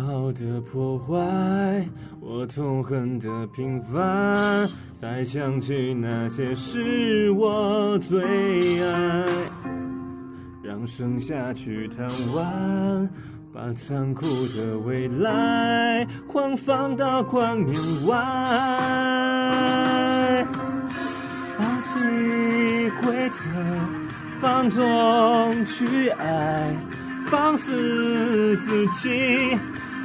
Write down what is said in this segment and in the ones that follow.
好的破坏，我痛恨的平凡。再想起那些是，我最爱。让剩下去贪玩，把残酷的未来狂放到光年外。放弃规则，放纵去爱。放肆自己，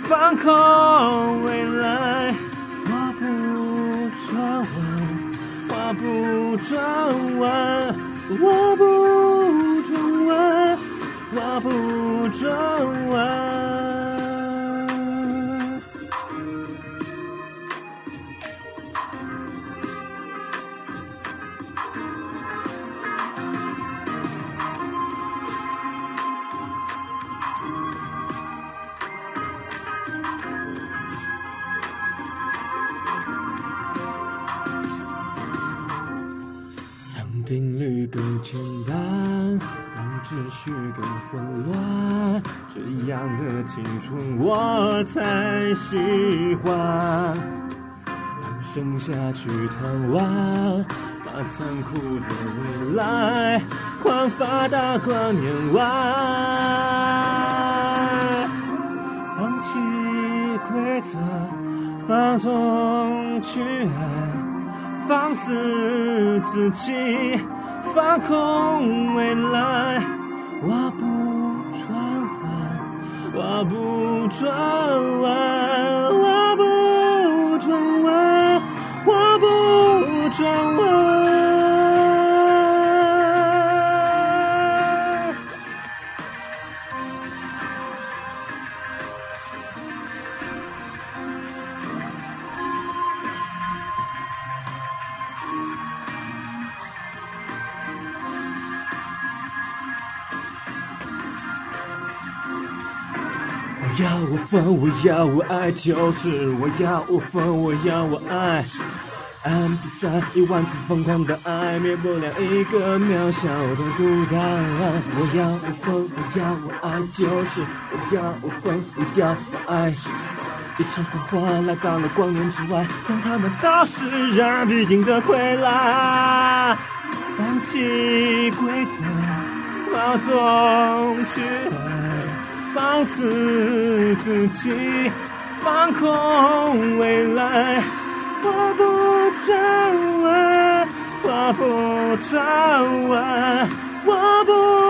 放空未来。画不转弯，画不转弯，我不定律更简单，让秩序更混乱，这样的青春我才喜欢。让剩下去贪玩，把残酷的未来狂发到光年外。放弃规则，放纵去爱。放肆自己，放空未来。我不转弯，我不转要我疯，我要我爱，就是我要我疯，我要我爱。按比赛一万次疯狂的爱，灭不了一个渺小的孤单。我要我疯，我要我爱，就是我要我疯，我要我爱。一场狂欢来到了光年之外，将他们都释然，必经的归来。放弃规则，放纵去爱。放肆自己，放空未来。我不转弯，我不转弯，我不